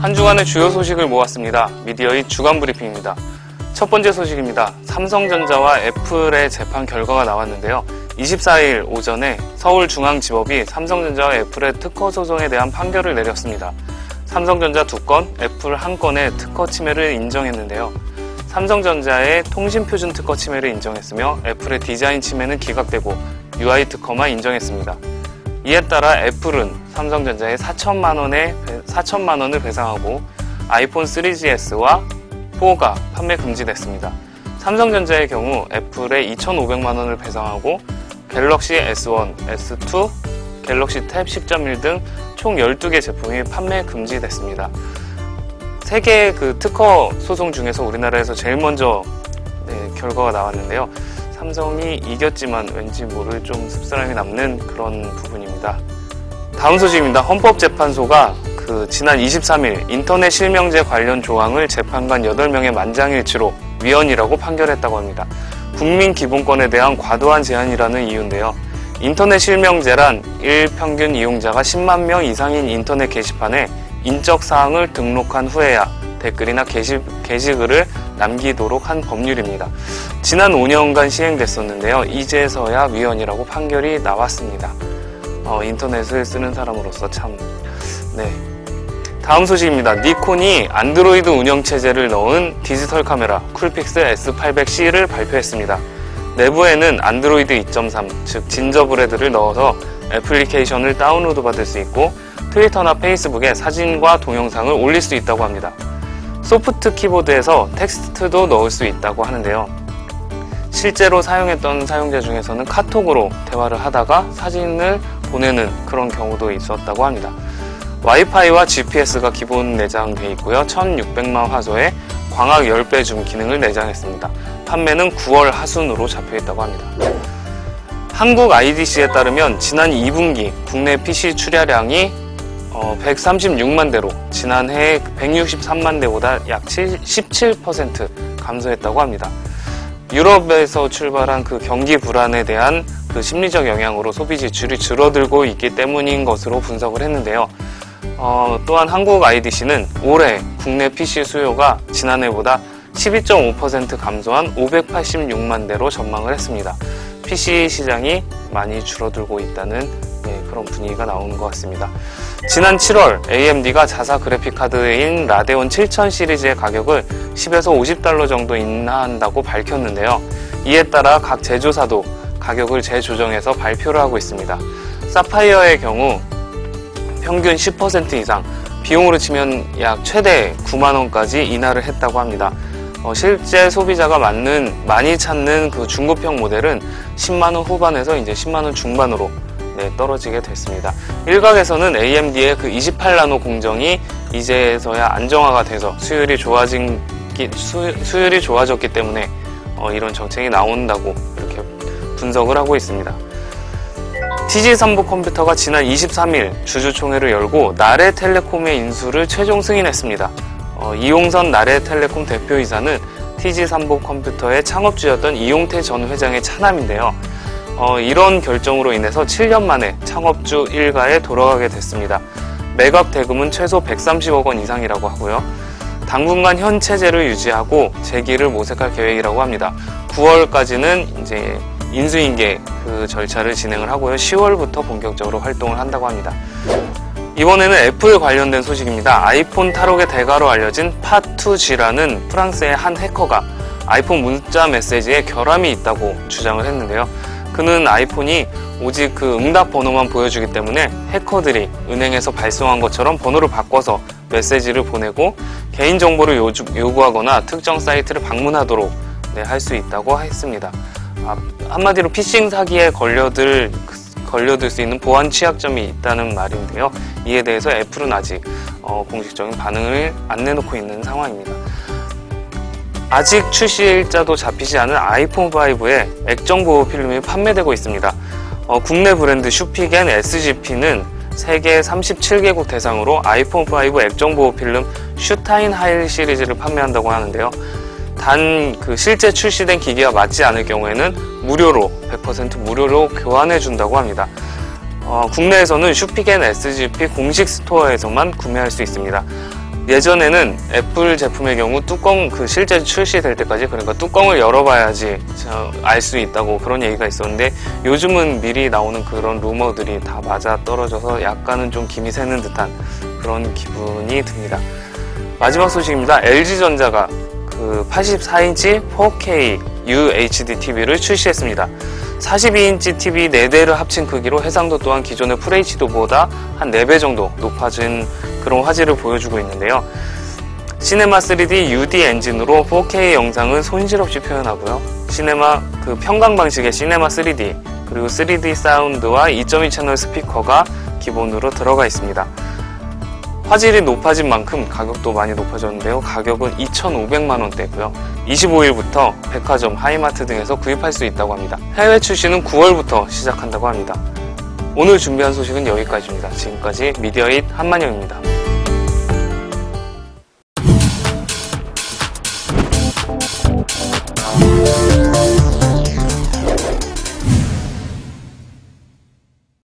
한 주간의 주요 소식을 모았습니다. 미디어의 주간 브리핑입니다. 첫 번째 소식입니다. 삼성전자와 애플의 재판 결과가 나왔는데요. 24일 오전에 서울중앙지법이 삼성전자와 애플의 특허 소송에 대한 판결을 내렸습니다. 삼성전자 두 건, 애플 한 건의 특허 침해를 인정했는데요. 삼성전자의 통신표준 특허 침해를 인정했으며 애플의 디자인 침해는 기각되고 UI 특허만 인정했습니다. 이에 따라 애플은 삼성전자에 4천만 원의 4천만 원을 배상하고 아이폰 3GS와 4가 판매 금지됐습니다. 삼성전자의 경우 애플에 2,500만 원을 배상하고 갤럭시 S1, S2, 갤럭시 탭 10.1 등 총 12개 제품이 판매 금지됐습니다. 세 개의 그 특허 소송 중에서 우리나라에서 제일 먼저 네, 결과가 나왔는데요. 삼성이 이겼지만 왠지 모를 좀 씁쓸함이 남는 그런 부분입니다. 다음 소식입니다. 헌법재판소가 그 지난 23일 인터넷 실명제 관련 조항을 재판관 8명의 만장일치로 위헌이라고 판결했다고 합니다. 국민 기본권에 대한 과도한 제한이라는 이유인데요. 인터넷 실명제란 일평균 이용자가 10만 명 이상인 인터넷 게시판에 인적 사항을 등록한 후에야 댓글이나 게시, 게시글을 남기도록 한 법률입니다. 지난 5년간 시행됐었는데요. 이제서야 위헌이라고 판결이 나왔습니다. 어, 인터넷을 쓰는 사람으로서 참, 네. 다음 소식입니다. 니콘이 안드로이드 운영체제를 넣은 디지털 카메라 쿨픽스 S800C를 발표했습니다. 내부에는 안드로이드 2.3, 즉 진저브레드를 넣어서 애플리케이션을 다운로드 받을 수 있고 트위터나 페이스북에 사진과 동영상을 올릴 수 있다고 합니다. 소프트 키보드에서 텍스트도 넣을 수 있다고 하는데요. 실제로 사용했던 사용자 중에서는 카톡으로 대화를 하다가 사진을 보내는 그런 경우도 있었다고 합니다. 와이파이와 GPS가 기본 내장되어 있고요. 1600만 화소에 광학 10배 줌 기능을 내장했습니다. 판매는 9월 하순으로 잡혀 있다고 합니다. 한국 IDC에 따르면 지난 2분기 국내 PC 출하량이 136만 대로 지난해 163만 대보다 약 17% 감소했다고 합니다. 유럽에서 출발한 그 경기 불안에 대한 그 심리적 영향으로 소비 지출이 줄어들고 있기 때문인 것으로 분석을 했는데요. 어, 또한 한국 IDC는 올해 국내 PC 수요가 지난해보다 12.5% 감소한 586만 대로 전망을 했습니다. PC 시장이 많이 줄어들고 있다는 네, 그런 분위기가 나오는 것 같습니다. 지난 7월 AMD가 자사 그래픽 카드인 라데온 7000 시리즈의 가격을 10에서 50달러 정도 인하한다고 밝혔는데요. 이에 따라 각 제조사도 가격을 재조정해서 발표를 하고 있습니다. 사파이어의 경우 평균 10% 이상, 비용으로 치면 약 최대 9만원까지 인하를 했다고 합니다. 어, 실제 소비자가 맞는, 많이 찾는 그 중고평 모델은 10만원 후반에서 이제 10만원 중반으로 네, 떨어지게 됐습니다. 일각에서는 AMD의 그 28나노 공정이 이제서야 안정화가 돼서 수율이 좋아진 수, 수율이 좋아졌기 때문에 어, 이런 정책이 나온다고 이렇게 분석을 하고 있습니다. TG3부 컴퓨터가 지난 23일 주주총회를 열고 나래텔레콤의 인수를 최종 승인했습니다. 어, 이용선 나래텔레콤 대표이사는 TG삼보 컴퓨터의 창업주였던 이용태 전 회장의 차남인데요. 어, 이런 결정으로 인해서 7년 만에 창업주 일가에 돌아가게 됐습니다. 매각 대금은 최소 130억 원 이상이라고 하고요. 당분간 현 체제를 유지하고 재기를 모색할 계획이라고 합니다. 9월까지는 이제 인수인계 그 절차를 진행을 하고요. 10월부터 본격적으로 활동을 한다고 합니다. 이번에는 애플 관련된 소식입니다. 아이폰 탈옥의 대가로 알려진 pod2g라는 프랑스의 한 해커가 아이폰 문자 메시지에 결함이 있다고 주장을 했는데요. 그는 아이폰이 오직 그 응답 번호만 보여주기 때문에 해커들이 은행에서 발송한 것처럼 번호를 바꿔서 메시지를 보내고 개인정보를 요구하거나 특정 사이트를 방문하도록 네, 할 수 있다고 했습니다. 아, 한마디로 피싱 사기에 걸려들 걸려들 수 있는 보안 취약점이 있다는 말인데요. 이에 대해서 애플은 아직 어, 공식적인 반응을 안 내놓고 있는 상황입니다. 아직 출시 일자도 잡히지 않은 아이폰 5에 액정 보호 필름이 판매되고 있습니다. 어, 국내 브랜드 슈피겐 SGP는 세계 37개국 대상으로 아이폰 5 액정 보호 필름 슈타인 하일 시리즈를 판매한다고 하는데요. 단 그 실제 출시된 기기와 맞지 않을 경우에는 무료로 100% 무료로 교환해 준다고 합니다. 어, 국내에서는 슈피겐 SGP 공식 스토어에서만 구매할 수 있습니다. 예전에는 애플 제품의 경우 뚜껑 그 실제 출시될 때까지 그러니까 뚜껑을 열어봐야지 알 수 있다고 그런 얘기가 있었는데 요즘은 미리 나오는 그런 루머들이 다 맞아 떨어져서 약간은 좀 김이 새는 듯한 그런 기분이 듭니다. 마지막 소식입니다. LG전자가 그 84인치 4K UHD TV를 출시했습니다. 42인치 TV 4대를 합친 크기로 해상도 또한 기존의 FHD보다 한 4배 정도 높아진 그런 화질을 보여주고 있는데요. 시네마 3D UD 엔진으로 4K 영상을 손실 없이 표현하고요. 시네마 그 평강 방식의 시네마 3D 그리고 3D 사운드와 2.2 채널 스피커가 기본으로 들어가 있습니다. 화질이 높아진 만큼 가격도 많이 높아졌는데요. 가격은 2,500만 원대고요. 25일부터 백화점, 하이마트 등에서 구입할 수 있다고 합니다. 해외 출시는 9월부터 시작한다고 합니다. 오늘 준비한 소식은 여기까지입니다. 지금까지 미디어잇 한만영입니다.